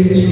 Amen.